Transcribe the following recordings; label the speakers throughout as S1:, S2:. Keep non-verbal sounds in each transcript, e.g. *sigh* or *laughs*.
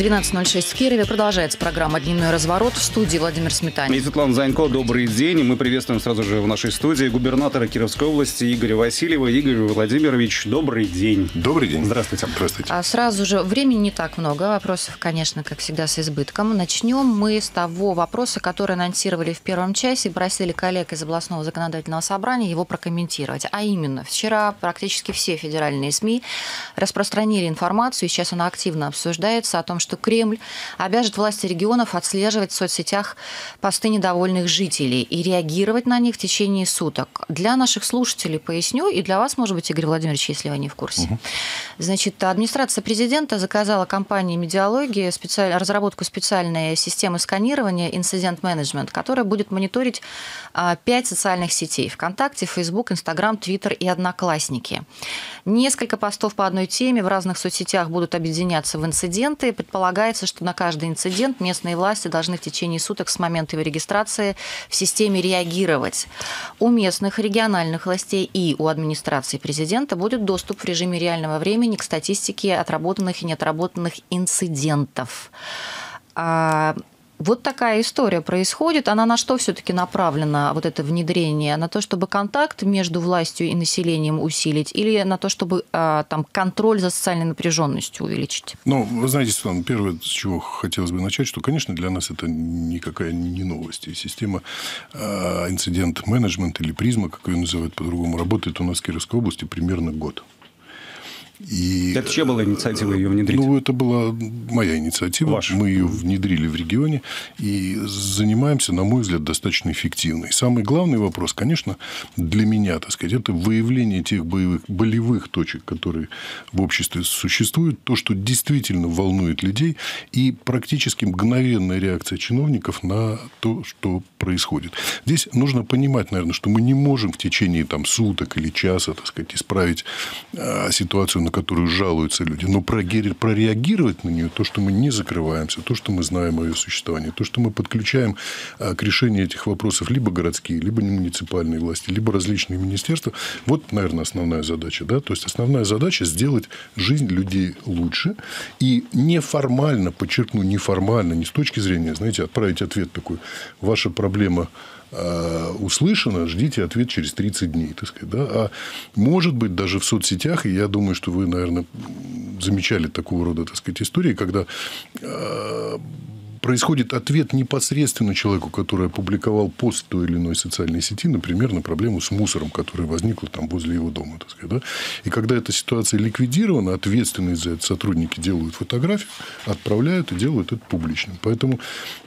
S1: 12.06 в Кирове. Продолжается программа «Дневной разворот» в студии Владимир Сметанин.
S2: И Светлана Занько, добрый день. И мы приветствуем сразу же в нашей студии губернатора Кировской области Игоря Васильева. Игорь Владимирович, добрый день.
S3: Добрый день.
S2: Здравствуйте.
S3: Здравствуйте.
S1: А сразу же, времени не так много, вопросов, конечно, как всегда, с избытком. Начнем мы с того вопроса, который анонсировали в первом часе, просили коллег из областного законодательного собрания его прокомментировать. А именно, вчера практически все федеральные СМИ распространили информацию, и сейчас она активно обсуждается, о том, что Кремль обяжет власти регионов отслеживать в соцсетях посты недовольных жителей и реагировать на них в течение суток. Для наших слушателей поясню, и для вас, может быть, Игорь Владимирович, если вы не в курсе. Угу. Значит, администрация президента заказала компании медиалогии специаль... разработку специальной системы сканирования инцидент менеджмент, которая будет мониторить а, пять социальных сетей – ВКонтакте, Фейсбук, Инстаграм, Твиттер и Одноклассники. Несколько постов по одной теме в разных соцсетях будут объединяться в инциденты. Предполагается, что на каждый инцидент местные власти должны в течение суток с момента его регистрации в системе реагировать. У местных региональных властей и у администрации президента будет доступ в режиме реального времени к статистике отработанных и неотработанных инцидентов. Вот такая история происходит. Она на что все-таки направлена, вот это внедрение? На то, чтобы контакт между властью и населением усилить или на то, чтобы а, там, контроль за социальной напряженностью увеличить?
S3: Ну, вы знаете, Светлана, первое, с чего хотелось бы начать, что, конечно, для нас это никакая не новость. Система а, инцидент-менеджмент или призма, как ее называют по-другому, работает у нас в Кировской области примерно год.
S2: И, это чья была инициатива ее внедрить?
S3: Ну, это была моя инициатива.
S2: Ваша.
S3: Мы ее внедрили в регионе и занимаемся, на мой взгляд, достаточно эффективно. И самый главный вопрос, конечно, для меня, так сказать, это выявление тех боевых, болевых точек, которые в обществе существуют, то, что действительно волнует людей, и практически мгновенная реакция чиновников на то, что происходит. Здесь нужно понимать, наверное, что мы не можем в течение там, суток или часа, так сказать, исправить а, ситуацию, на которую жалуются люди, но прореагировать на нее, то, что мы не закрываемся, то, что мы знаем о ее существовании, то, что мы подключаем а, к решению этих вопросов либо городские, либо муниципальные власти, либо различные министерства, вот, наверное, основная задача. Да? То есть, основная задача сделать жизнь людей лучше и неформально, подчеркну, неформально, не с точки зрения, знаете, отправить ответ такой, ваша проблема э, услышана, ждите ответ через 30 дней, так сказать. Да? А может быть, даже в соцсетях, и я думаю, что вы, наверное, замечали такого рода, так сказать, истории, когда э, происходит ответ непосредственно человеку, который опубликовал пост той или иной социальной сети, например, на проблему с мусором, которая возникла там возле его дома. Так сказать, да? И когда эта ситуация ликвидирована, ответственные за это сотрудники делают фотографию, отправляют и делают это публичным. Поэтому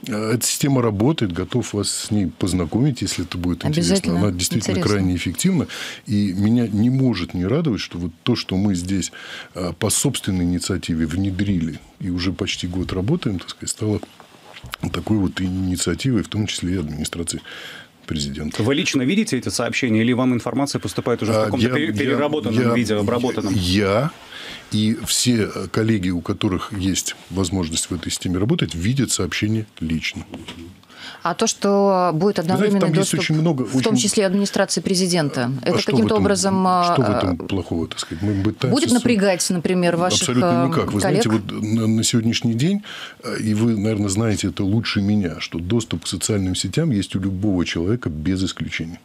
S3: э, эта система работает, готов вас с ней познакомить, если это будет интересно. Она действительно интересно. крайне эффективна. И меня не может не радовать, что вот то, что мы здесь э, по собственной инициативе внедрили и уже почти год работаем, так сказать, стало такой вот инициативой, в том числе и администрации президента.
S2: Вы лично видите эти сообщения или вам информация поступает уже в а, каком-то я, переработанном я, виде, обработанном?
S3: Я и все коллеги, у которых есть возможность в этой системе работать, видят сообщения лично.
S1: А то, что будет одновременный Знаете, доступ, очень много, в том числе администрации президента, а это каким-то образом...
S3: Что в этом а, плохого, так сказать? Мы
S1: будет напрягать, например, ваших
S3: Абсолютно никак. Вы коллег? знаете, вот на, на сегодняшний день, и вы, наверное, знаете это лучше меня, что доступ к социальным сетям есть у любого человека без исключения.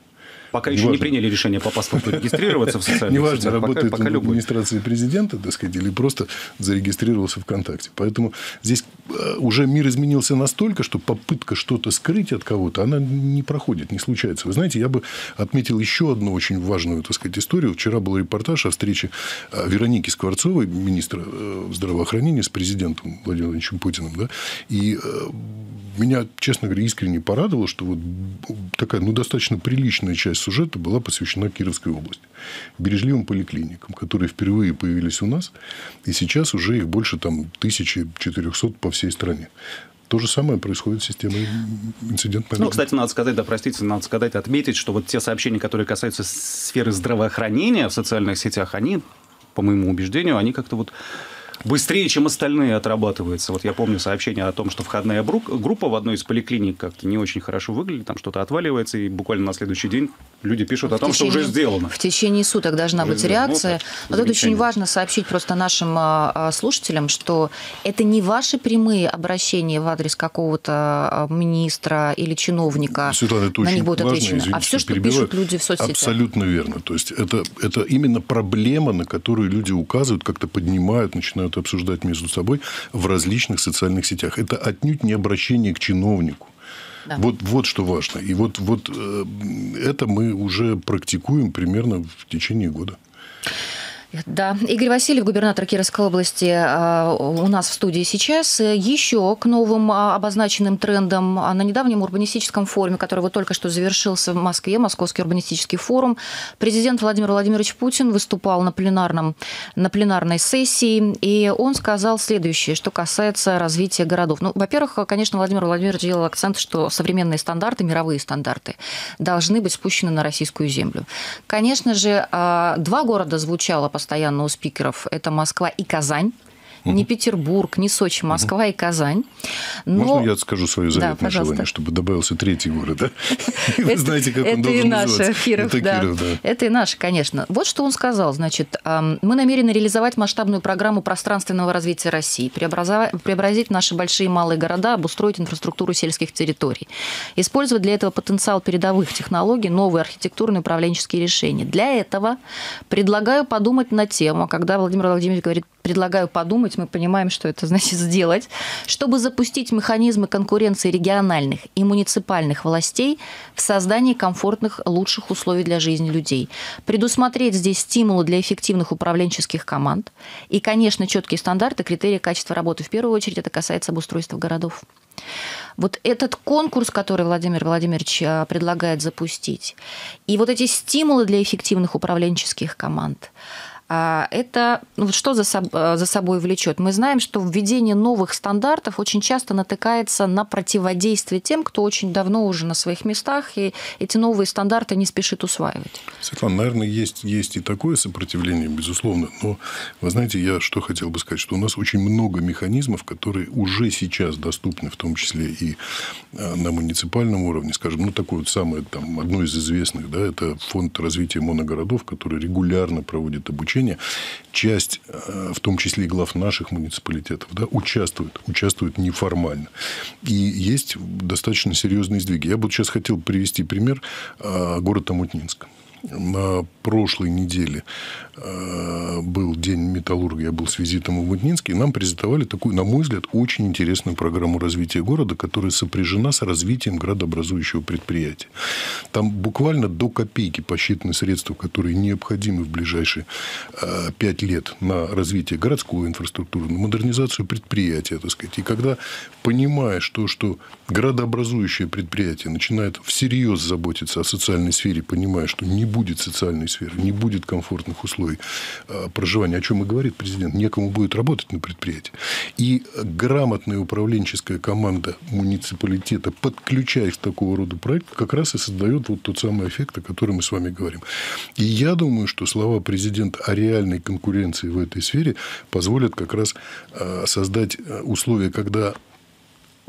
S2: Пока еще не приняли решение по паспорту регистрироваться в социальных
S3: Неважно, сетях. работает пока, пока в администрации президента, так сказать, или просто зарегистрировался ВКонтакте. Поэтому здесь э, уже мир изменился настолько, что попытка что-то скрыть от кого-то, она не проходит, не случается. Вы знаете, я бы отметил еще одну очень важную, так сказать, историю. Вчера был репортаж о встрече э, Вероники Скворцовой, министра э, здравоохранения, с президентом Владимиром Владимировичем Путиным. Да? И меня, честно говоря, искренне порадовало, что вот такая, ну, достаточно приличная часть сюжета была посвящена Кировской области. Бережливым поликлиникам, которые впервые появились у нас, и сейчас уже их больше там 1400 по всей стране. То же самое происходит с системой инцидентного
S2: Ну, кстати, надо сказать, да, простите, надо сказать, отметить, что вот те сообщения, которые касаются сферы здравоохранения в социальных сетях, они, по моему убеждению, они как-то вот быстрее, чем остальные отрабатывается. Вот я помню сообщение о том, что входная группа в одной из поликлиник как-то не очень хорошо выглядит, там что-то отваливается, и буквально на следующий день люди пишут в о том, течение, что уже сделано.
S1: В течение суток должна уже быть сделано. реакция. Вот, Но тут очень важно сообщить просто нашим а, а, слушателям, что это не ваши прямые обращения в адрес какого-то а, министра или чиновника.
S3: Светлана, это
S1: на
S3: очень
S1: них будет
S3: важно,
S1: отвечено.
S3: Извините,
S1: а все, что пишут люди в соцсетях.
S3: Абсолютно верно. То есть это, это именно проблема, на которую люди указывают, как-то поднимают, начинают обсуждать между собой в различных социальных сетях. Это отнюдь не обращение к чиновнику. Да. Вот, вот что важно. И вот, вот э, это мы уже практикуем примерно в течение года.
S1: Да, Игорь Васильев, губернатор Кировской области, а, у нас в студии сейчас. Еще к новым а, обозначенным трендам а, на недавнем урбанистическом форуме, который вот только что завершился в Москве, Московский урбанистический форум, президент Владимир Владимирович Путин выступал на, пленарном, на пленарной сессии, и он сказал следующее, что касается развития городов. Ну, во-первых, конечно, Владимир Владимирович делал акцент, что современные стандарты, мировые стандарты, должны быть спущены на российскую землю. Конечно же, два города звучало постоянно у спикеров, это Москва и Казань. Угу. Не Петербург, не Сочи, Москва угу. и Казань.
S3: Но... Можно я скажу свое заветное да, желание, чтобы добавился третий город, да? *laughs* Вы знаете, как он должен называться.
S1: Это и наше, Киров, да. Это и наше, конечно. Вот что он сказал. Значит, мы намерены реализовать масштабную программу пространственного развития России, преобразить наши большие и малые города, обустроить инфраструктуру сельских территорий, использовать для этого потенциал передовых технологий, новые архитектурные управленческие решения. Для этого предлагаю подумать на тему, когда Владимир Владимирович говорит, предлагаю подумать, мы понимаем, что это значит сделать, чтобы запустить механизмы конкуренции региональных и муниципальных властей в создании комфортных, лучших условий для жизни людей, предусмотреть здесь стимулы для эффективных управленческих команд и, конечно, четкие стандарты, критерии качества работы. В первую очередь это касается обустройства городов. Вот этот конкурс, который Владимир Владимирович а, предлагает запустить, и вот эти стимулы для эффективных управленческих команд – это ну, что за, э, за собой влечет? Мы знаем, что введение новых стандартов очень часто натыкается на противодействие тем, кто очень давно уже на своих местах, и эти новые стандарты не спешит усваивать.
S3: Светлана, наверное, есть, есть и такое сопротивление, безусловно. Но, вы знаете, я что хотел бы сказать, что у нас очень много механизмов, которые уже сейчас доступны, в том числе и э, на муниципальном уровне. Скажем, ну, такое вот самое, там, одно из известных, да, это фонд развития моногородов, который регулярно проводит обучение решения, часть, э, в том числе и глав наших муниципалитетов, да, участвует, участвует неформально. И есть достаточно серьезные сдвиги. Я бы сейчас хотел привести пример э, города Амутнинска на прошлой неделе э, был День металлурга, я был с визитом в Мутнинске, и нам презентовали такую, на мой взгляд, очень интересную программу развития города, которая сопряжена с развитием градообразующего предприятия. Там буквально до копейки посчитаны средства, которые необходимы в ближайшие э, пять лет на развитие городской инфраструктуры, на модернизацию предприятия, так сказать. И когда понимаешь то, что градообразующее предприятие начинает всерьез заботиться о социальной сфере, понимая, что не будет социальной сферы, не будет комфортных условий а, проживания, о чем и говорит президент, некому будет работать на предприятии. И грамотная управленческая команда муниципалитета, подключаясь к такого рода проекту, как раз и создает вот тот самый эффект, о котором мы с вами говорим. И я думаю, что слова президента о реальной конкуренции в этой сфере позволят как раз а, создать а, условия, когда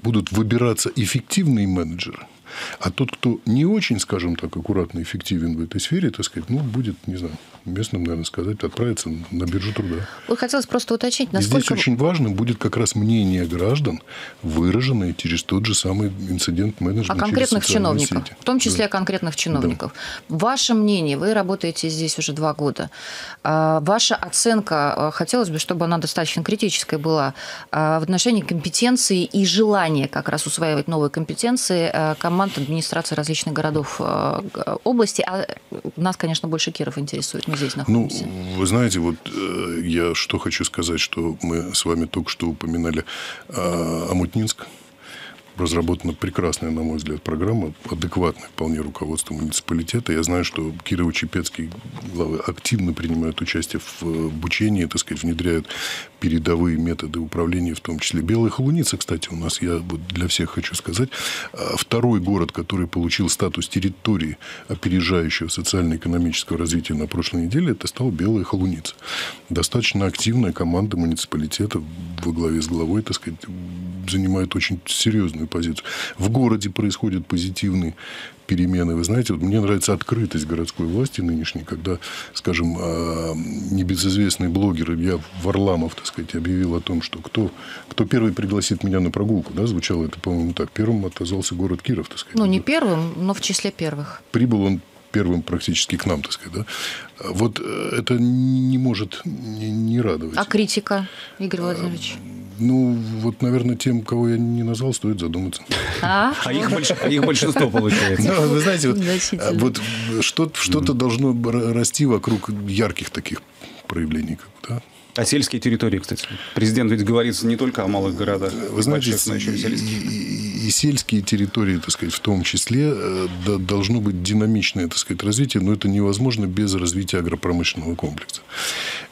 S3: будут выбираться эффективные менеджеры – а тот, кто не очень, скажем так, аккуратно эффективен в этой сфере, так сказать, ну, будет, не знаю, местным, наверное, сказать, отправиться на биржу труда.
S1: Вот хотелось просто уточнить, насколько...
S3: И здесь очень важно будет как раз мнение граждан, выраженное через тот же самый инцидент менеджмента.
S1: А конкретных чиновников, сети. в том числе да. конкретных чиновников. Да. Ваше мнение, вы работаете здесь уже два года. А, ваша оценка, а, хотелось бы, чтобы она достаточно критической была, а, в отношении компетенции и желания как раз усваивать новые компетенции команд администрации различных городов области. А нас, конечно, больше Киров интересует мы здесь находимся?
S3: Ну, вы знаете, вот э, я что хочу сказать, что мы с вами только что упоминали э, Амутнинск. Разработана прекрасная, на мой взгляд, программа, адекватная вполне руководство муниципалитета. Я знаю, что Кирово-Чепецкие главы активно принимают участие в э, обучении, так сказать, внедряют передовые методы управления, в том числе Белая Холуница, кстати, у нас, я вот для всех хочу сказать, а, второй город, который получил статус территории, опережающего социально-экономического развития на прошлой неделе, это стал Белая Холуница. Достаточно активная команда муниципалитета во главе с главой, так сказать, занимает очень серьезную позицию. В городе происходят позитивные перемены. Вы знаете, вот мне нравится открытость городской власти нынешней, когда, скажем, а, небезызвестный блогер Илья Варламов, так сказать, объявил о том, что кто, кто первый пригласит меня на прогулку, да, звучало это, по-моему, так. Первым отозвался город Киров, так сказать.
S1: Ну, не первым, но в числе первых.
S3: Прибыл он первым практически к нам, так сказать. Да? Вот э, это не может не, не радовать.
S1: А критика, Игорь Владимирович?
S3: Ну, вот, наверное, тем, кого я не назвал, стоит задуматься.
S2: А, а, их, больш... а их большинство получается.
S3: Ну, вы знаете, вот, вот что-то, что-то должно расти вокруг ярких таких проявлений. Да?
S2: А сельские территории, кстати. Президент ведь говорит не только о малых городах.
S3: Вы знаете, больших, и, и, и сельские территории, так сказать, в том числе, э, да, должно быть динамичное, так сказать, развитие, но это невозможно без развития агропромышленного комплекса.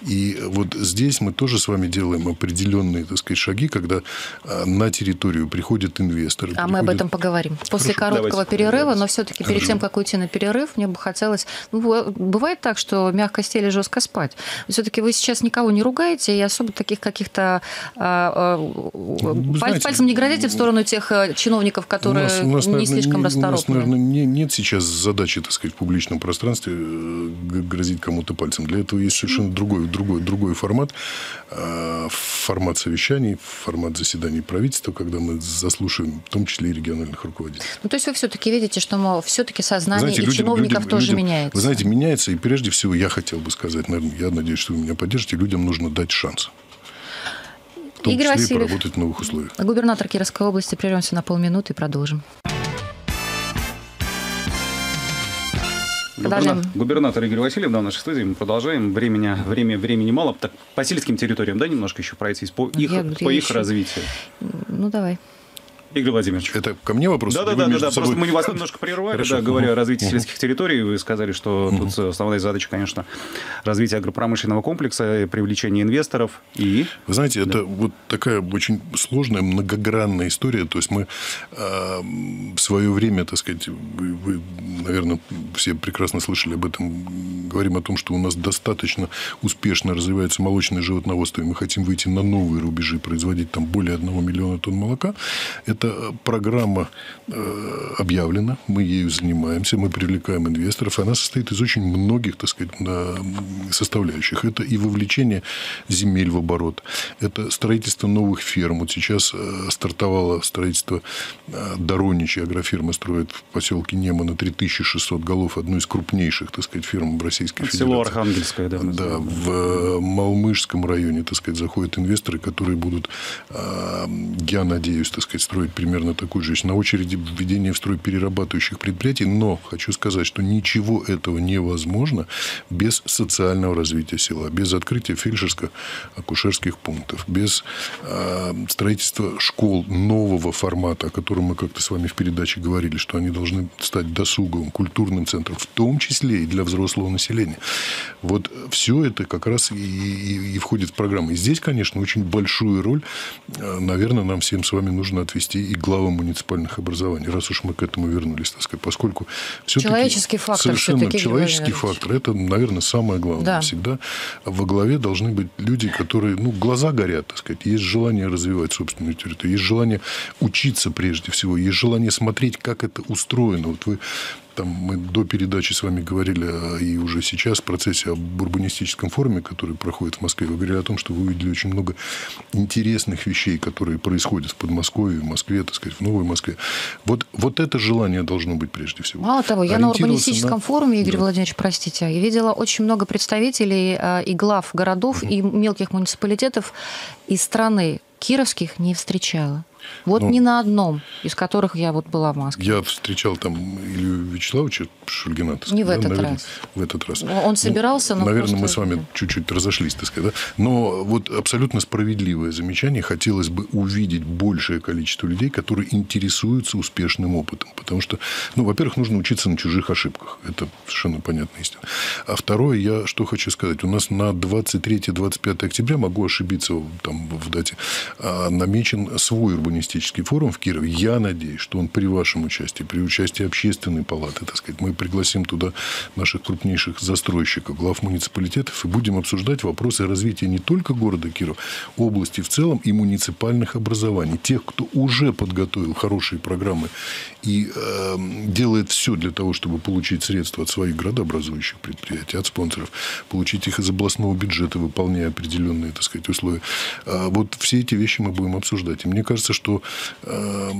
S3: И вот здесь мы тоже с вами делаем определенные, так сказать, шаги, когда э, на территорию приходят инвесторы.
S1: А приходят... мы об этом поговорим. После Хорошо, короткого давайте, перерыва, но все-таки перед тем, как уйти на перерыв, мне бы хотелось... Ну, бывает так, что мягко стели, жестко спать. Все-таки вы сейчас никого не ругаете и особо таких каких-то а, а, знаете, пальцем не грозите в сторону тех э, чиновников, которые у нас, у нас, не наверное, слишком расторопны. У нас,
S3: наверное, не, нет сейчас задачи, так сказать, в публичном пространстве э, грозить кому-то пальцем. Для этого есть совершенно другой, другой, другой формат. А, формат совещаний, формат заседаний правительства, когда мы заслушаем в том числе и региональных руководителей.
S1: Ну, то есть вы все-таки видите, что, все-таки сознание знаете, и людям, чиновников людям, тоже людям, меняется.
S3: Вы знаете, меняется, и прежде всего я хотел бы сказать, наверное, я надеюсь, что вы меня поддержите, людям нужно дать шанс. В том Игорь числе Васильев, поработать в новых условиях.
S1: Губернатор Кировской области. Прервемся на полминуты и продолжим.
S2: Продолжаем. Губернатор Игорь Васильев, да, в нашей студии. Мы продолжаем. Времени, время, времени мало. Так, по сельским территориям, да, немножко еще пройтись по их, по их развитию.
S1: Ну, давай.
S2: Игорь Владимирович.
S3: Это ко мне вопрос?
S2: Да, да, да, да, собой... просто мы вас *laughs* немножко прервали, Хорошо. да, говоря о развитии угу. сельских территорий. Вы сказали, что угу. тут основная задача, конечно, развитие агропромышленного комплекса, привлечение инвесторов и...
S3: Вы знаете, да. это вот такая очень сложная, многогранная история. То есть мы э, в свое время, так сказать, вы, вы, наверное, все прекрасно слышали об этом, говорим о том, что у нас достаточно успешно развивается молочное животноводство, и мы хотим выйти на новые рубежи, производить там более 1 миллиона тонн молока. Это эта программа э, объявлена, мы ею занимаемся, мы привлекаем инвесторов. Она состоит из очень многих, так сказать, составляющих. Это и вовлечение земель в оборот, это строительство новых ферм. Вот сейчас э, стартовало строительство э, Дороничи, агрофирма строит в поселке Нема на 3600 голов, одну из крупнейших, так сказать, фирм Российской Федерации.
S2: Село Архангельское, да.
S3: Да, в Малмышском районе, так сказать, заходят инвесторы, которые будут, я надеюсь, так сказать, строить примерно такую же. На очереди введение в строй перерабатывающих предприятий, но хочу сказать, что ничего этого невозможно без социального развития села, без открытия фельдшерско-акушерских пунктов, без э, строительства школ нового формата, о котором мы как-то с вами в передаче говорили, что они должны стать досуговым, культурным центром, в том числе и для взрослого населения. Вот все это как раз и, и, и входит в программу. И здесь, конечно, очень большую роль, э, наверное, нам всем с вами нужно отвести и главам муниципальных образований, раз уж мы к этому вернулись, так сказать, поскольку
S1: все-таки... Человеческий фактор
S3: Совершенно человеческий фактор. Это, наверное, самое главное. Да. Всегда во главе должны быть люди, которые, ну, глаза горят, так сказать, есть желание развивать собственную территорию, есть желание учиться прежде всего, есть желание смотреть, как это устроено. Вот вы там мы до передачи с вами говорили, и уже сейчас в процессе об урбанистическом форуме, который проходит в Москве, вы говорили о том, что вы увидели очень много интересных вещей, которые происходят в Подмосковье, в Москве, так сказать, в Новой Москве. Вот, вот это желание должно быть прежде всего.
S1: Мало того, я на урбанистическом на... форуме, Игорь да. Владимирович, простите, я видела очень много представителей э, и глав городов, угу. и мелких муниципалитетов из страны. Кировских не встречала. Вот ну, не на одном, из которых я вот была в Москве.
S3: Я встречал там Илью Вячеславовича Шульгина.
S1: Не в этот наверное, раз.
S3: В этот раз.
S1: Он собирался,
S3: но Наверное, просто... мы с вами чуть-чуть разошлись, так сказать. Да? Но вот абсолютно справедливое замечание. Хотелось бы увидеть большее количество людей, которые интересуются успешным опытом. Потому что, ну, во-первых, нужно учиться на чужих ошибках. Это совершенно понятная истина. А второе, я что хочу сказать. У нас на 23-25 октября, могу ошибиться там, в дате, а, намечен свой урбанистический форум в Кирове. Я надеюсь, что он при вашем участии, при участии общественной палаты, так сказать, мы пригласим туда наших крупнейших застройщиков, глав муниципалитетов и будем обсуждать вопросы развития не только города Киров, области в целом и муниципальных образований. Тех, кто уже подготовил хорошие программы и э, делает все для того, чтобы получить средства от своих градообразующих предприятий, от спонсоров, получить их из областного бюджета, выполняя определенные, так сказать, условия. А вот все эти вещи мы будем обсуждать. И мне кажется, что э,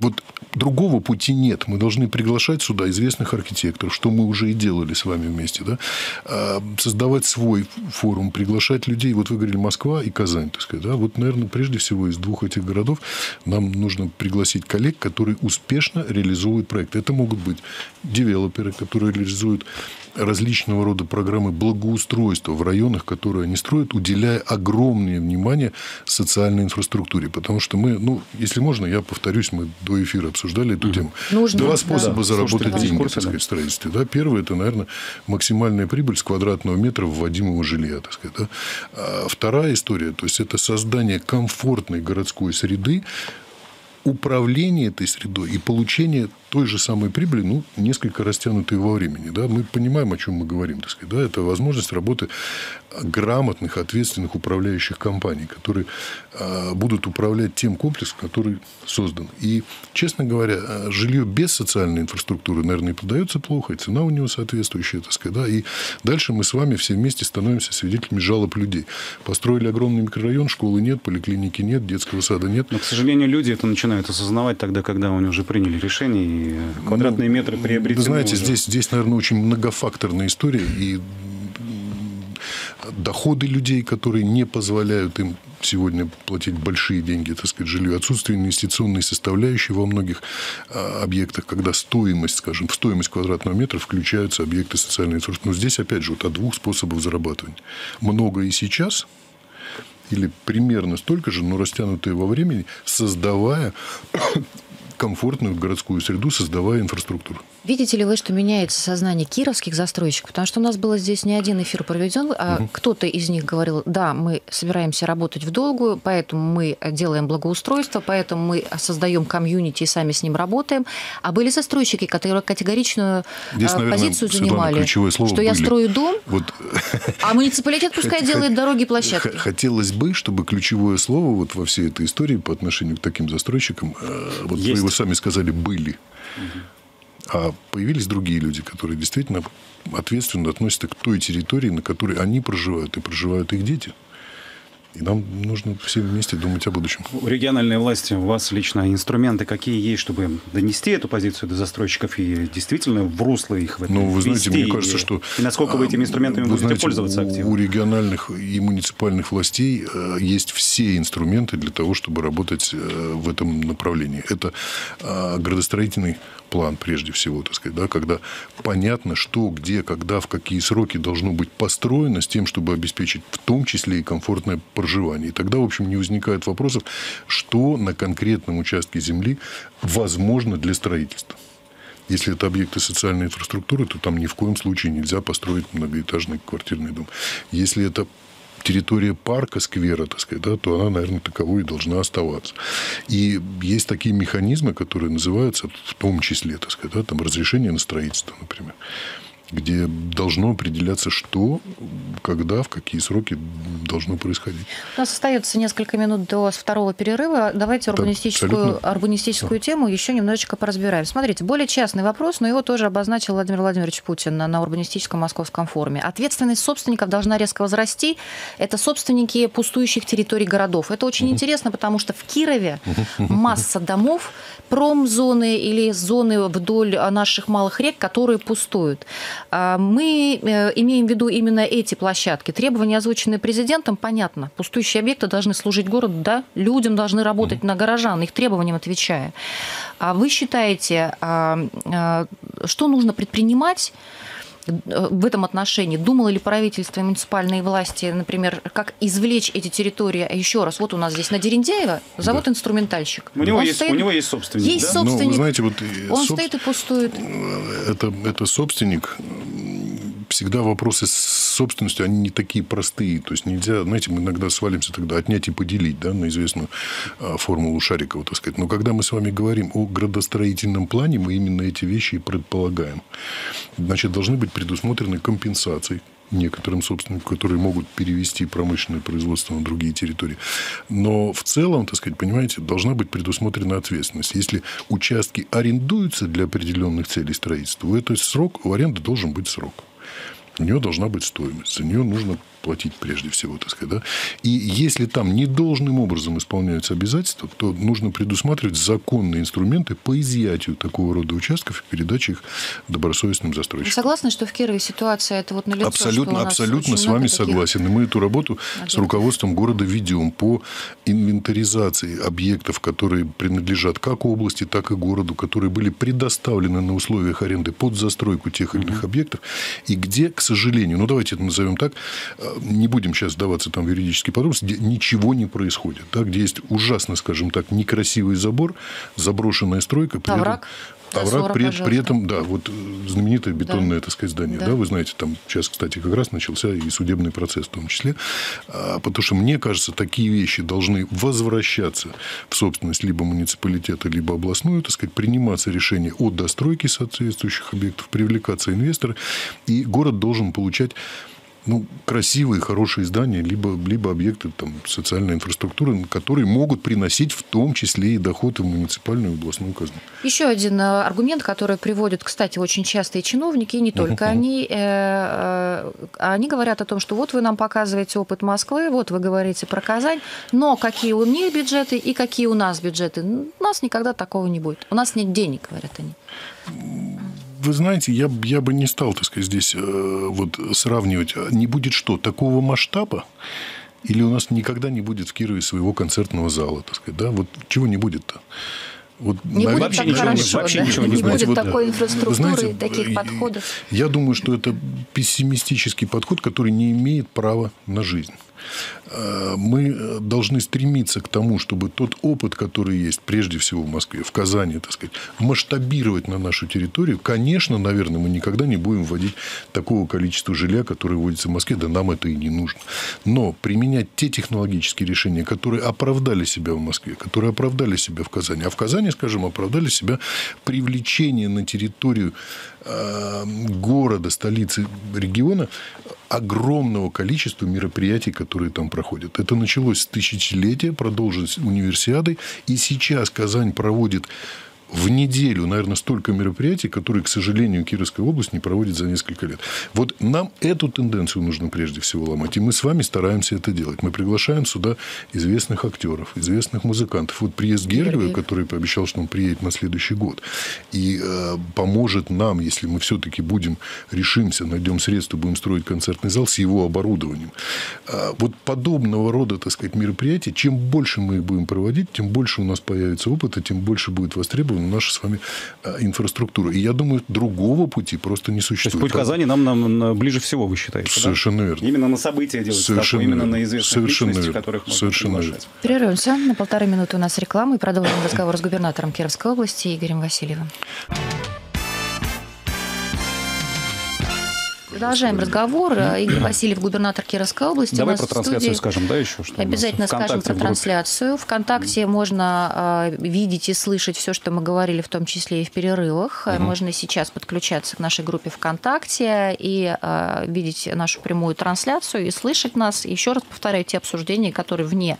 S3: вот другого пути нет. Мы должны приглашать сюда известных архитекторов, что мы уже и делали с вами вместе, да? А, создавать свой форум, приглашать людей. Вот вы говорили Москва и Казань, так сказать, да? Вот, наверное, прежде всего из двух этих городов нам нужно пригласить коллег, которые успешно реализуют проекты. Это могут быть девелоперы, которые реализуют различного рода программы благоустройства в районах, которые они строят, уделяя огромное внимание социальной инфраструктуре. Потому что мы, ну, если можно, я повторюсь, мы до эфира обсуждали эту тему. Нужно, Два способа да. заработать Слушайте, деньги так сказать, в строительстве. Да? Первый – это, наверное, максимальная прибыль с квадратного метра вводимого жилья. Так сказать, да? а вторая история, то есть это создание комфортной городской среды, управление этой средой и получение той же самой прибыли, ну, несколько растянутой во времени. Да? Мы понимаем, о чем мы говорим. Так сказать, да? Это возможность работы грамотных, ответственных управляющих компаний, которые а, будут управлять тем комплексом, который создан. И, честно говоря, а, жилье без социальной инфраструктуры, наверное, и продается плохо, и цена у него соответствующая. Так сказать, да? И дальше мы с вами все вместе становимся свидетелями жалоб людей. Построили огромный микрорайон, школы нет, поликлиники нет, детского сада нет.
S2: Но, к сожалению, люди это начинают осознавать тогда, когда они уже приняли решение квадратные метры приобретены.
S3: Знаете, уже. здесь, здесь, наверное, очень многофакторная история. И доходы людей, которые не позволяют им сегодня платить большие деньги, так сказать, жилью, отсутствие инвестиционной составляющей во многих а, объектах, когда стоимость, скажем, в стоимость квадратного метра включаются объекты социальной инфраструктуры. Но здесь, опять же, вот от двух способов зарабатывания. Много и сейчас, или примерно столько же, но растянутые во времени, создавая комфортную городскую среду, создавая инфраструктуру.
S1: Видите ли вы, что меняется сознание кировских застройщиков? Потому что у нас было здесь не один эфир проведен, а угу. кто-то из них говорил, да, мы собираемся работать в долгую, поэтому мы делаем благоустройство, поэтому мы создаем комьюнити и сами с ним работаем. А были застройщики, которые категоричную здесь, а, наверное, позицию занимали,
S3: ключевое слово
S1: что были. я строю дом, вот. а муниципалитет *laughs* пускай делает дороги и площадки.
S3: Хотелось бы, чтобы ключевое слово вот во всей этой истории по отношению к таким застройщикам, э, вот Есть. Вы сами сказали, были. А появились другие люди, которые действительно ответственно относятся к той территории, на которой они проживают, и проживают их дети. И нам нужно все вместе думать о будущем.
S2: У региональной власти у вас лично инструменты какие есть, чтобы донести эту позицию до застройщиков и действительно в русло их в этом
S3: Ну, вы знаете, мне кажется,
S2: и,
S3: что...
S2: И насколько вы этими инструментами вы будете знаете, пользоваться активно?
S3: У региональных и муниципальных властей э, есть все инструменты для того, чтобы работать э, в этом направлении. Это э, градостроительный план прежде всего, так сказать, да, когда понятно, что, где, когда, в какие сроки должно быть построено с тем, чтобы обеспечить в том числе и комфортное проживание. И тогда, в общем, не возникает вопросов, что на конкретном участке земли возможно для строительства. Если это объекты социальной инфраструктуры, то там ни в коем случае нельзя построить многоэтажный квартирный дом. Если это территория парка, сквера, так сказать, да, то она, наверное, таковой и должна оставаться. И есть такие механизмы, которые называются в том числе, так сказать, да, там разрешение на строительство, например где должно определяться, что, когда, в какие сроки должно происходить.
S1: У нас остается несколько минут до второго перерыва. Давайте урбанистическую, да, урбанистическую тему еще немножечко поразбираем. Смотрите, более частный вопрос, но его тоже обозначил Владимир Владимирович Путин на, на урбанистическом московском форуме. Ответственность собственников должна резко возрасти. Это собственники пустующих территорий городов. Это очень угу. интересно, потому что в Кирове масса домов, промзоны или зоны вдоль наших малых рек, которые пустуют. А, мы э, имеем в виду именно эти площадки. Требования, озвученные президентом, понятно. Пустующие объекты должны служить городу, да, людям должны работать на горожан, их требованиям отвечая. А вы считаете, а, что нужно предпринимать в этом отношении? Думало ли правительство и муниципальные власти, например, как извлечь эти территории? А еще раз, вот у нас здесь на Дерендяева завод да. «Инструментальщик».
S2: У него, есть, стоит, у него есть собственник,
S1: Есть да? собственник. Ну,
S3: знаете, вот
S1: он соб... стоит и пустует.
S3: Это, это собственник всегда вопросы с собственностью, они не такие простые. То есть нельзя, знаете, мы иногда свалимся тогда отнять и поделить, да, на известную а, формулу Шарикова, так сказать. Но когда мы с вами говорим о градостроительном плане, мы именно эти вещи и предполагаем. Значит, должны быть предусмотрены компенсации некоторым собственникам, которые могут перевести промышленное производство на другие территории. Но в целом, так сказать, понимаете, должна быть предусмотрена ответственность. Если участки арендуются для определенных целей строительства, то срок, у аренды должен быть срок у нее должна быть стоимость. За нее нужно платить прежде всего, так сказать. Да? И если там недолжным образом исполняются обязательства, то нужно предусматривать законные инструменты по изъятию такого рода участков и передаче их добросовестным застройщикам.
S1: Вы согласны, что в Кирове ситуация это вот налицо?
S3: Абсолютно, абсолютно с вами таких... согласен. И мы эту работу объектов. с руководством города ведем по инвентаризации объектов, которые принадлежат как области, так и городу, которые были предоставлены на условиях аренды под застройку тех или иных объектов, и где, к сожалению, ну давайте это назовем так, не будем сейчас сдаваться там в юридические подробности, где ничего не происходит, да, где есть ужасно, скажем так, некрасивый забор, заброшенная стройка,
S1: при Овраг.
S3: этом Овраг при, при этом, да, вот знаменитое бетонное, да. так сказать, здание, да. да, вы знаете, там сейчас, кстати, как раз начался и судебный процесс в том числе, а, потому что, мне кажется, такие вещи должны возвращаться в собственность либо муниципалитета, либо областную, так сказать, приниматься решение о достройке соответствующих объектов, привлекаться инвесторы, и город должен получать ну, красивые, хорошие здания, либо, либо объекты там, социальной инфраструктуры, которые могут приносить в том числе и доходы в муниципальную и областную казну.
S1: Еще один э, аргумент, который приводят, кстати, очень часто и чиновники, и не только uh-huh. они, э, э, они говорят о том, что вот вы нам показываете опыт Москвы, вот вы говорите про Казань, но какие у них бюджеты и какие у нас бюджеты. У нас никогда такого не будет. У нас нет денег, говорят они.
S3: Вы знаете, я, я бы не стал, так сказать, здесь э, вот сравнивать. А не будет что, такого масштаба? Или у нас никогда не будет в Кирове своего концертного зала, так сказать, да? Вот чего не будет-то?
S1: Вот, не наверное, будет так ничего, хорошо, вообще да? ничего не, не будет вот, такой инфраструктуры знаете, и таких подходов.
S3: Я думаю, что это пессимистический подход, который не имеет права на жизнь. Э, мы э, должны стремиться к тому, чтобы тот опыт, который есть, прежде всего в Москве, в Казани, так сказать, масштабировать на нашу территорию. Конечно, наверное, мы никогда не будем вводить такого количества жилья, которое вводится в Москве, да нам это и не нужно. Но применять те технологические решения, которые оправдали себя в Москве, которые оправдали себя в Казани, а в Казани, скажем, оправдали себя привлечение на территорию э, города, столицы региона огромного количества мероприятий, которые там проходят. Это началось с тысячелетия, продолжилось универсиадой, и сейчас Казань проводит в неделю, наверное, столько мероприятий, которые, к сожалению, Кировская область не проводит за несколько лет. Вот нам эту тенденцию нужно прежде всего ломать. И мы с вами стараемся это делать. Мы приглашаем сюда известных актеров, известных музыкантов. Вот приезд Гергиева, который пообещал, что он приедет на следующий год, и э, поможет нам, если мы все-таки будем, решимся, найдем средства, будем строить концертный зал с его оборудованием. Э, вот подобного рода, так сказать, мероприятия, чем больше мы их будем проводить, тем больше у нас появится опыта, тем больше будет востребовано на нашу с вами э, инфраструктуру. И я думаю, другого пути просто не существует. То
S2: есть путь Казани нам, нам ближе всего, вы считаете?
S3: Совершенно
S2: да?
S3: верно.
S2: Именно на события делать Совершенно ставку, именно на известных Совершенно личностей, верно. которых можно Совершенно приглашать.
S1: Верно. Прервемся. На полторы минуты у нас реклама и продолжим разговор с губернатором Кировской области Игорем Васильевым. Продолжаем разговор. Игорь Васильев, губернатор Кировской области.
S2: Давай про трансляцию скажем, да, еще?
S1: Что Обязательно скажем про трансляцию. Вконтакте можно э, видеть и слышать все, что мы говорили, в том числе и в перерывах. Угу. Можно сейчас подключаться к нашей группе ВКонтакте и э, видеть нашу прямую трансляцию и слышать нас. Еще раз повторяю, те обсуждения, которые вне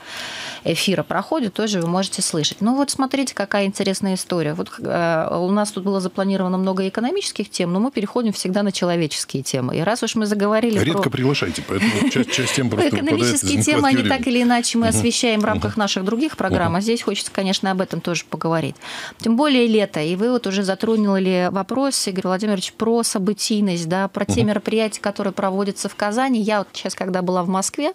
S1: эфира проходят, тоже вы можете слышать. Ну вот смотрите, какая интересная история. Вот э, у нас тут было запланировано много экономических тем, но мы переходим всегда на человеческие темы. Тему. И раз уж мы заговорили
S3: Редко
S1: про...
S3: приглашайте, поэтому часть, часть тем просто
S1: Экономические темы, они так или иначе мы освещаем в рамках наших других программ, а здесь хочется, конечно, об этом тоже поговорить. Тем более лето, и вы вот уже затронули вопрос, Игорь Владимирович, про событийность, да, про те мероприятия, которые проводятся в Казани. Я вот сейчас, когда была в Москве,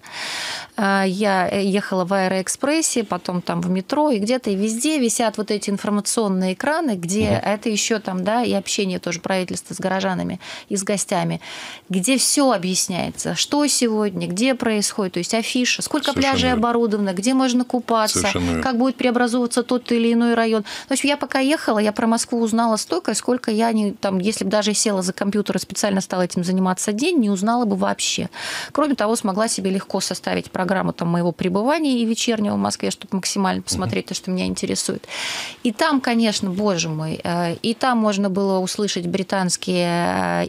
S1: э, я ехала в Аэроэкспрессе, потом там в метро, и где-то и везде висят вот эти информационные экраны, где это еще там, да, и общение тоже правительства с горожанами и с гостями, где все объясняется, что сегодня, где происходит, то есть афиша, сколько Совершенно пляжей оборудовано, где можно купаться, Совершенно как будет преобразовываться тот или иной район. То есть я пока ехала, я про Москву узнала столько, сколько я не там, если бы даже села за компьютер и специально стала этим заниматься день, не узнала бы вообще. Кроме того, смогла себе легко составить программу там, моего пребывания и вечернего в Москве, чтобы максимально посмотреть то, что меня интересует. И там, конечно, боже мой, э, и там можно было услышать британские э,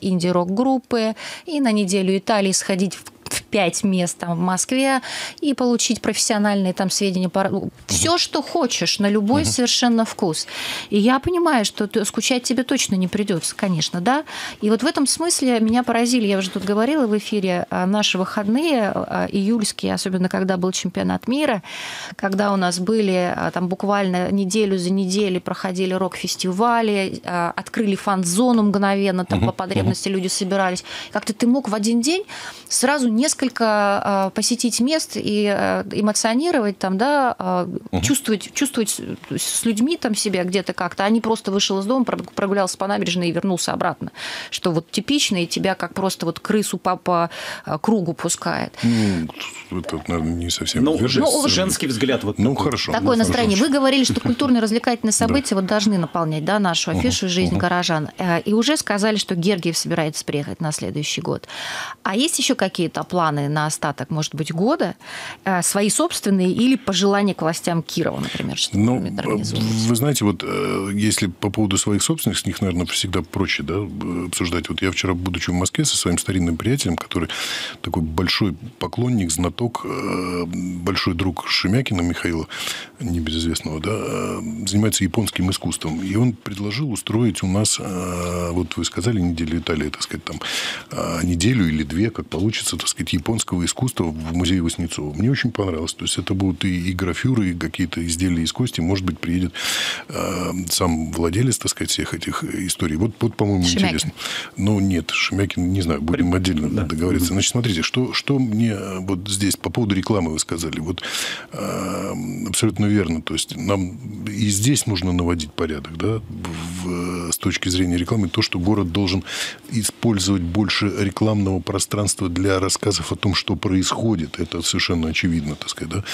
S1: и на неделю Италии сходить в пять мест там, в Москве и получить профессиональные там сведения. Все, что хочешь, на любой совершенно вкус. И я понимаю, что скучать тебе точно не придется, конечно, да. И вот в этом смысле меня поразили, я уже тут говорила в эфире, а, наши выходные а, июльские, особенно когда был чемпионат мира, когда у нас были а, там буквально неделю за неделей проходили рок-фестивали, открыли фан-зону мгновенно, там угу. по потребности угу. люди собирались. Как-то ты мог в один день сразу не несколько а, посетить мест и а, эмоционировать там, да, угу. чувствовать, чувствовать с людьми там себя где-то как-то, а не просто вышел из дома, прогулялся по набережной и вернулся обратно. Что вот типично, и тебя как просто вот крысу по, по кругу пускает.
S3: Ну, это, наверное, не совсем
S2: ну, ну, женский взгляд. Вот
S3: ну, такой. хорошо.
S1: Такое
S3: ну,
S1: настроение. Хорошо. Вы говорили, что *laughs* культурно-развлекательные события вот должны наполнять да, нашу афишу «Жизнь горожан». Э, и уже сказали, что Гергиев собирается приехать на следующий год. А есть еще какие-то планы на остаток, может быть, года, э, свои собственные или пожелания к властям Кирова, например, что
S3: ну, Вы знаете, вот э, если по поводу своих собственных, с них, наверное, всегда проще да, обсуждать. Вот я вчера, будучи в Москве со своим старинным приятелем, который такой большой поклонник, знаток, э, большой друг Шемякина Михаила, небезызвестного, да, занимается японским искусством. И он предложил устроить у нас, вот вы сказали, неделю Италии, так сказать, там, неделю или две, как получится, так сказать, японского искусства в музее Васнецова. Мне очень понравилось. То есть, это будут и, и графюры, и какие-то изделия из кости. Может быть, приедет э, сам владелец, так сказать, всех этих историй. Вот, вот по-моему, Шемякин. интересно. Но нет, Шемякин, не знаю, будем отдельно да. договориться. Значит, смотрите, что, что мне вот здесь по поводу рекламы вы сказали. Вот э, абсолютно верно. То есть, нам и здесь нужно наводить порядок, да, в, с точки зрения рекламы. То, что город должен использовать больше рекламного пространства для рассказа рассказов о том, что происходит, это совершенно очевидно, так сказать, да.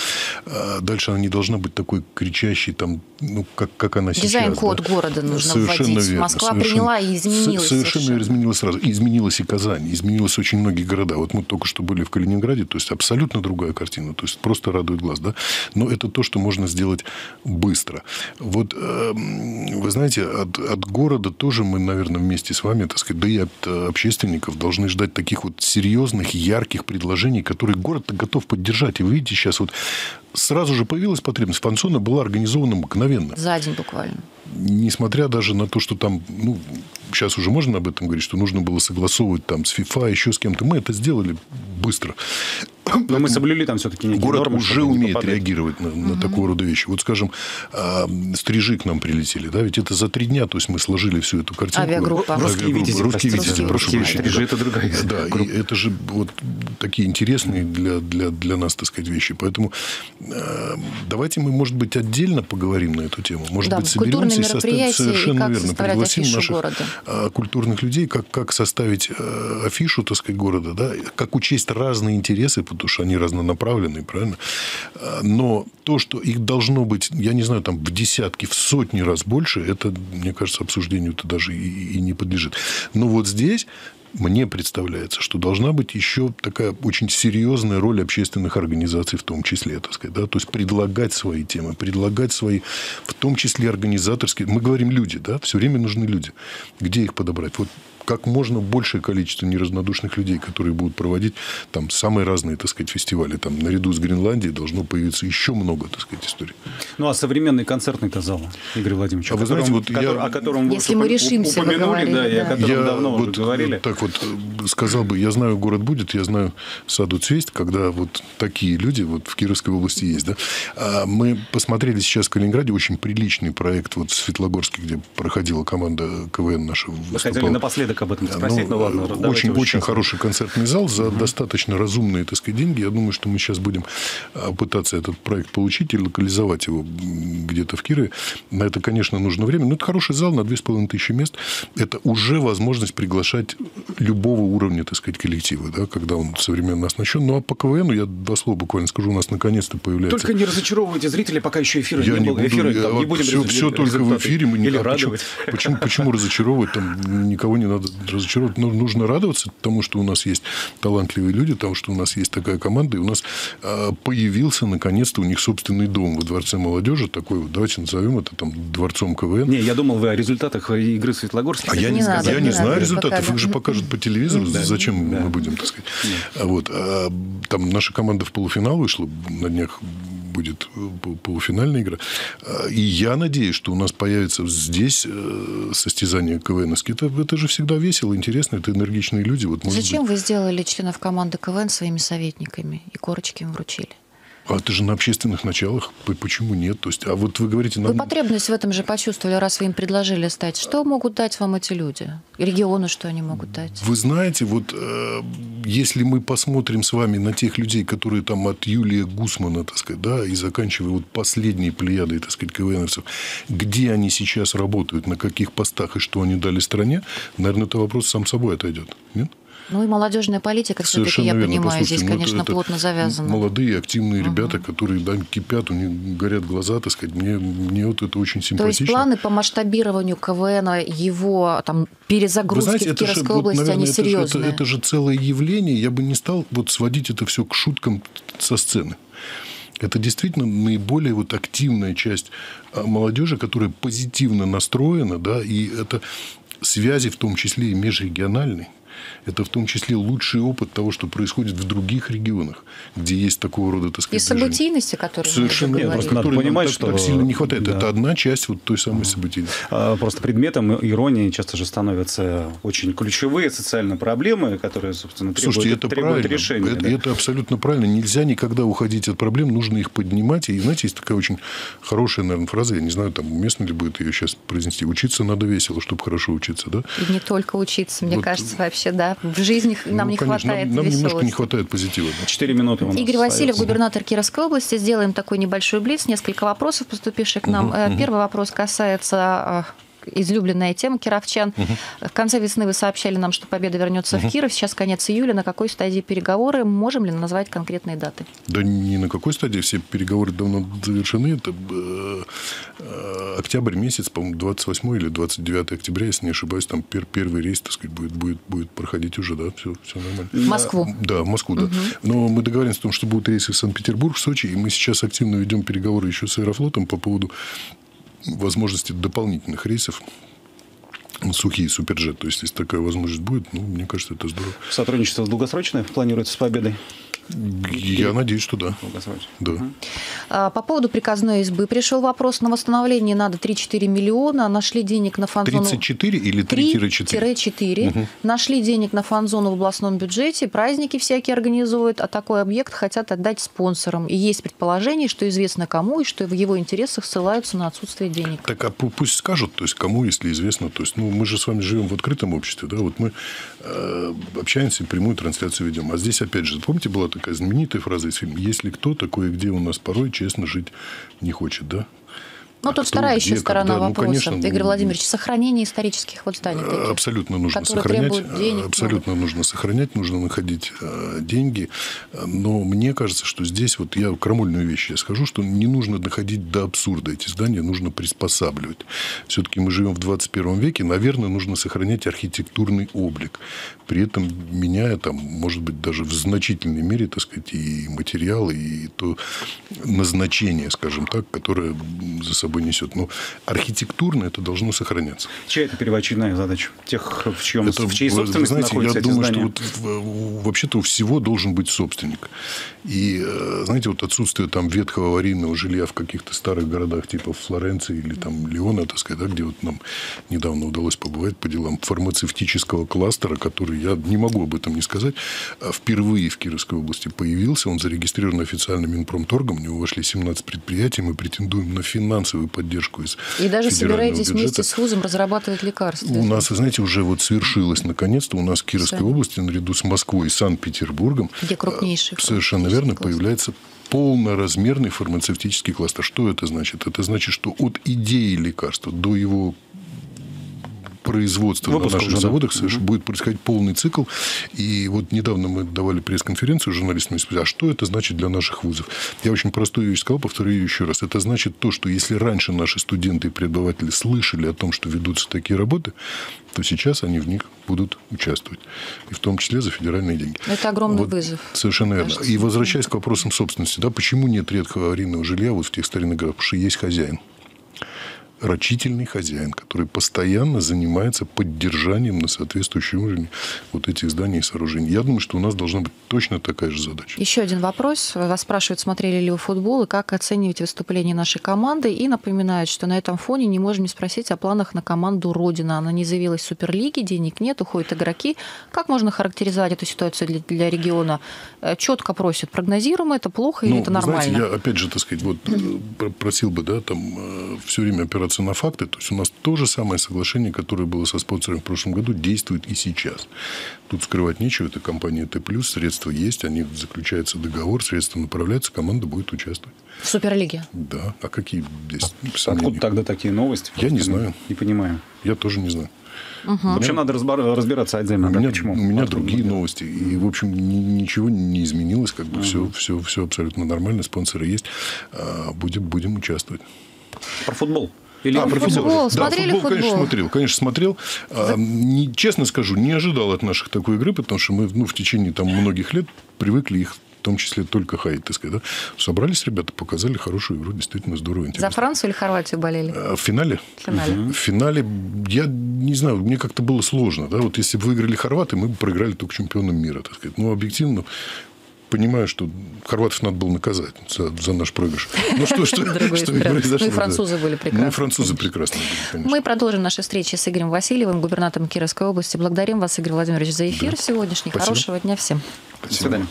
S3: А дальше она не должна быть такой кричащей, там, ну, как, как она сейчас.
S1: Дизайн-код
S3: да.
S1: города нужно совершенно вводить. Верно, Москва совершенно, приняла и изменилась.
S3: Совершенно, совершенно изменилась сразу. изменилась и Казань, изменилось очень многие города. Вот мы только что были в Калининграде, то есть абсолютно другая картина, то есть просто радует глаз, да. Но это то, что можно сделать быстро. Вот, э, вы знаете, от, от города тоже мы, наверное, вместе с вами, так сказать, да и от общественников должны ждать таких вот серьезных, ярких ярких предложений, которые город готов поддержать. И вы видите, сейчас вот сразу же появилась потребность. Фансона была организована мгновенно.
S1: За день буквально.
S3: Несмотря даже на то, что там, ну, сейчас уже можно об этом говорить, что нужно было согласовывать там с ФИФА, еще с кем-то. Мы это сделали быстро.
S2: Но мы соблюли там все-таки
S3: Город нормы, уже умеет реагировать на, на угу. такого рода вещи. Вот, скажем, э, стрижи к нам прилетели, да, ведь это за три дня, то есть мы сложили всю эту картинку.
S1: Авиагруппа.
S2: Русские витязи.
S3: Русские витязи, прошу прощения.
S2: Стрижи – это другая
S3: Да, и это же вот такие интересные для, для, для нас, так сказать, вещи. Поэтому э, давайте мы, может быть, отдельно поговорим на эту тему. Может
S1: да,
S3: быть, соберемся и
S1: составим
S3: совершенно верно. Пригласим наших
S1: города.
S3: Э, культурных людей, как, как составить э, афишу, так сказать, города, да, как учесть разные интересы, потому что они разнонаправленные, правильно? Но то, что их должно быть, я не знаю, там в десятки, в сотни раз больше, это, мне кажется, обсуждению это даже и, и не подлежит. Но вот здесь мне представляется, что должна быть еще такая очень серьезная роль общественных организаций в том числе, так сказать, да, то есть предлагать свои темы, предлагать свои, в том числе организаторские. Мы говорим люди, да, все время нужны люди. Где их подобрать? Вот как можно большее количество неразнодушных людей, которые будут проводить там самые разные, так сказать, фестивали. Там наряду с Гренландией должно появиться еще много, так сказать, историй.
S2: Ну, а современный концертный-то зал, Игорь Владимирович,
S3: а
S2: о,
S3: вы
S2: котором,
S3: знаете, вот
S2: который,
S3: я...
S2: о котором
S1: Если мы решимся
S2: упомянули,
S1: говорили,
S2: да,
S1: да.
S2: и о котором
S3: я
S2: давно
S3: вот
S2: уже говорили.
S3: Так вот э, сказал бы, я знаю, город будет, я знаю саду цвесть, когда вот такие люди вот в Кировской области есть, да. А мы посмотрели сейчас в Калининграде очень приличный проект вот в Светлогорске, где проходила команда КВН наша.
S2: Вы хотели напоследок об этом спросить, ну, ладно.
S3: Очень, очень хороший концертный зал за угу. достаточно разумные, так сказать, деньги. Я думаю, что мы сейчас будем а, пытаться этот проект получить и локализовать его где-то в Кирове. На это, конечно, нужно время. Но это хороший зал на 2500 мест. Это уже возможность приглашать любого уровня, так сказать, коллектива, да, когда он современно оснащен. Ну, а по КВНу, я два слова буквально скажу, у нас наконец-то появляется...
S2: Только не разочаровывайте зрителей, пока еще эфира
S3: я
S2: не, было.
S3: Буду,
S2: эфира,
S3: я,
S2: там, не будем
S3: все, все только в эфире. Мы
S2: Или
S3: не,
S2: радовать.
S3: Почему, почему, почему разочаровывать? Там никого не надо разочаровывать. Но нужно радоваться тому, что у нас есть талантливые люди, тому, что у нас есть такая команда, и у нас а, появился, наконец-то, у них собственный дом во Дворце молодежи. Такой вот, давайте назовем это там Дворцом КВН.
S2: Не, я думал, вы о результатах игры Светлогорска.
S3: А я не,
S1: не, надо,
S3: я не,
S1: не
S3: знаю
S1: надо,
S3: результатов. Их же покажут по телевизору.
S2: Да.
S3: Зачем
S2: Да.
S3: мы будем, так сказать. А Вот. А, там наша команда в полуфинал вышла. На днях будет э, полуфинальная игра. А, И я надеюсь, что у нас появится здесь э, состязание КВНовские. Это, это же всегда весело, интересно. Это энергичные люди. Вот,
S1: Зачем
S3: быть-
S1: вы сделали членов команды КВН своими советниками и корочки им вручили?
S3: А это же на общественных началах. Почему нет? То есть, а вот вы говорите...
S1: Вы
S3: нам-
S1: потребность в этом же почувствовали, раз вы им предложили стать. Что могут дать вам эти люди? Региону что они могут дать?
S3: Вы знаете, вот э, если мы посмотрим с вами на тех людей, которые там от Юлия Гусмана, так сказать, да, и заканчивая вот последней плеядой, так сказать, КВНовцев, где они сейчас работают, на каких постах и что они дали стране, наверное, это вопрос сам собой отойдет. Нет?
S1: Ну и молодежная политика, все-таки, я
S3: верно.
S1: понимаю,
S3: Послушайте,
S1: здесь,
S3: ну,
S1: конечно,
S3: это-
S1: плотно завязано.
S3: Молодые, активные ребята, которые да, кипят, у них горят глаза, так сказать. Мне, мне вот это очень
S1: То
S3: симпатично.
S1: есть планы по масштабированию КВН, его там, перезагрузки
S3: Вы знаете,
S1: в
S3: это же,
S1: Кировской
S3: вот,
S1: области,
S3: наверное,
S1: они
S3: это же-
S1: серьезные.
S3: Это, это же целое явление. Я бы не стал вот сводить это все к шуткам со сцены. Это действительно наиболее вот активная часть а, молодежи, которая позитивно настроена, да, и это связи в том числе и межрегиональные. Это в том числе лучший опыт того, что происходит в других регионах, где есть такого рода, так
S1: И
S3: сказать, движения.
S1: событийности, которые
S3: Совершенно
S2: Нет, просто надо понимать,
S3: так,
S2: что-
S3: так сильно не хватает.
S2: да.
S3: Это одна часть вот той самой событийности.
S2: А, Просто предметом иронии часто же становятся очень ключевые социальные проблемы, которые, собственно, требуют,
S3: Слушайте, это
S2: требуют
S3: правильно.
S2: решения.
S3: это,
S2: да.
S3: это абсолютно правильно. Нельзя никогда уходить от проблем, нужно их поднимать. И, знаете, есть такая очень хорошая, наверное, фраза, я не знаю, там уместно ли будет ее сейчас произнести. Учиться надо весело, чтобы хорошо учиться, да?
S1: И не только учиться, мне
S3: Вот,
S1: кажется, вообще, да. В жизни нам
S3: Ну,
S1: не
S3: конечно,
S1: хватает
S3: нам, нам немножко не хватает позитива. да.
S2: Четыре минуты у нас
S1: Игорь Васильев,
S2: остается.
S1: губернатор Кировской области. Сделаем такой небольшой блиц. Несколько вопросов, поступивших к нам. Э, Первый вопрос касается э, излюбленная тема кировчан. В конце весны вы сообщали нам, что победа вернется в Киров. Сейчас конец июля. На какой стадии переговоры? Можем ли назвать конкретные даты?
S3: Да ни на какой стадии. Все переговоры давно завершены. Это э, октябрь месяц, по-моему, 28 или 29 октября, если не ошибаюсь, там пер- первый рейс, так сказать, будет, будет, будет проходить уже, да, все, все нормально.
S1: В Москву.
S3: Да, в Москву, да. Но мы договорились о том, что будут рейсы в Санкт-Петербург, в Сочи, и мы сейчас активно ведем переговоры еще с Аэрофлотом по поводу возможности дополнительных рейсов сухие суперджет. То есть, если такая возможность будет, ну, мне кажется, это здорово.
S2: Сотрудничество долгосрочное планируется с победой?
S3: Я надеюсь, что да. Да.
S1: А, По поводу приказной избы пришел вопрос. На восстановление надо 3-4 миллиона. Нашли денег на фан-зону...
S3: 34 или 3-4?
S1: 3-4. Нашли денег на фан-зону в областном бюджете, праздники всякие организуют, а такой объект хотят отдать спонсорам. И есть предположение, что известно кому, и что в его интересах ссылаются на отсутствие денег.
S3: Так а пу- пусть скажут, то есть кому, если известно. То есть, ну, мы же с вами живем в открытом обществе, да, вот мы э, общаемся, прямую трансляцию ведем. А здесь, опять же, помните, была такая знаменитая фраза из фильма «Если кто, такое где у нас порой честно жить не хочет», да?
S1: Ну, тут вторая
S3: где,
S1: сторона
S3: когда? Ну,
S1: вопроса.
S3: конечно,
S1: Игорь
S3: ну,
S1: Владимирович, сохранение исторических вот зданий таких.
S3: Абсолютно нужно сохранять.
S1: требуют денег
S3: абсолютно нужно сохранять, нужно находить э, деньги. Но мне кажется, что здесь вот я крамольную вещь я скажу, что не нужно доходить до абсурда. Эти здания нужно приспосабливать. Все-таки мы живем в 21 веке, наверное, нужно сохранять архитектурный облик. При этом меняя там, может быть, даже в значительной мере, так сказать, и материалы, и то назначение, скажем так, которое за собой собой несет. Но архитектурно это должно сохраняться.
S2: Чья это первоочередная задача? Тех, в, чьем, это, в чьей собственности
S3: знаете,
S2: находятся
S3: я думаю, здания? что вот, вообще-то у всего должен быть собственник. И, э, знаете, вот отсутствие там ветхого аварийного жилья в каких-то старых городах типа Флоренции или там Леона, так сказать, да, где вот нам недавно удалось побывать по делам фармацевтического кластера, который, я не могу об этом не сказать, а впервые в Кировской области появился. Он зарегистрирован официально Минпромторгом. У него вошли 17 предприятий. Мы претендуем на финансовую поддержку из
S1: И даже собираетесь бюджета. вместе с ВУЗом разрабатывать лекарства.
S3: У нас, знаете, уже вот свершилось наконец-то. У нас в Кировской Сами. области наряду с Москвой и Санкт-Петербургом
S1: где крупнейший
S3: совершенно верно кластер. появляется полноразмерный фармацевтический кластер. Что это значит? Это значит, что от идеи лекарства до его производства Выпуск на наших уже, заводах да. будет происходить полный цикл. И вот недавно мы давали пресс-конференцию журналистам и спросили, а что это значит для наших вузов? Я очень простую вещь сказал, повторю ее еще раз. Это значит то, что если раньше наши студенты и преподаватели слышали о том, что ведутся такие работы, то сейчас они в них будут участвовать. И в том числе за федеральные деньги.
S1: Это огромный вот, вызов.
S3: Совершенно верно. И возвращаясь к вопросам собственности, да, почему нет редкого аварийного жилья вот в тех старинных городах? Потому что есть хозяин рачительный хозяин, который постоянно занимается поддержанием на соответствующем уровне вот этих зданий и сооружений. Я думаю, что у нас должна быть точно такая же задача.
S1: Еще один вопрос. Вас спрашивают, смотрели ли вы футбол и как оцениваете выступление нашей команды. И напоминают, что на этом фоне не можем не спросить о планах на команду «Родина». Она не заявилась в Суперлиге, денег нет, уходят игроки. Как можно характеризовать эту ситуацию для, для региона? Э, Четко просят, прогнозируем это плохо или ну, это нормально?
S3: Знаете, я опять же, так сказать, вот э, просил бы, да, там э, все время опираться опираться на факты. То есть у нас то же самое соглашение, которое было со спонсором в прошлом году, действует и сейчас. Тут скрывать нечего. Это компания Т+, средства есть, они заключается договор, средства направляются, команда будет участвовать.
S1: В Суперлиге?
S3: Да. А какие здесь
S2: а Откуда тогда такие новости?
S3: Я не знаю.
S2: Не понимаю.
S3: Я тоже не знаю.
S2: Угу. В общем, надо разбираться отдельно.
S3: У меня, да, почему? У меня другие новости. И, в общем, ничего не изменилось. Как бы угу. все, все, все абсолютно нормально. Спонсоры есть. А, будем, будем участвовать.
S2: Про футбол.
S3: Или а, про футбол. футбол.
S1: Смотрели
S3: да, футбол,
S1: футбол?
S3: конечно, смотрел. Конечно, смотрел. А, не, честно скажу, не ожидал от наших такой игры, потому что мы ну, в течение там, многих лет привыкли их в том числе только хаять, так сказать. Да? Собрались ребята, показали хорошую игру, действительно здорово. Интересно.
S1: За Францию или Хорватию болели?
S3: А, в финале?
S1: В финале.
S3: Угу. В финале, я не знаю, мне как-то было сложно. Да? Вот если бы выиграли хорваты, мы бы проиграли только чемпионом мира, так сказать. Ну, объективно, понимаю, что хорватов надо было наказать за, за наш проигрыш. Ну, что, что, *laughs* что произошло.
S1: Ну, и французы были прекрасны.
S3: Ну, французы прекрасны были, конечно.
S1: Мы продолжим наши встречи с Игорем Васильевым, губернатором Кировской области. Благодарим вас, Игорь Владимирович, за эфир да. сегодняшний. Спасибо. Хорошего дня всем.
S2: До свидания.